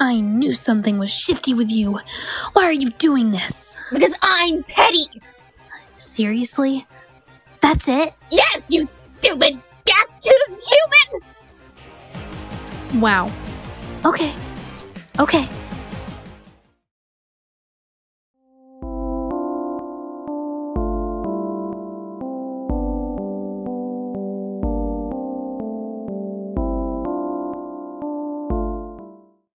I knew something was shifty with you. Why are you doing this? Because I'm petty! Seriously? That's it? Yes, you stupid gas tooth human! Wow. Okay. Okay.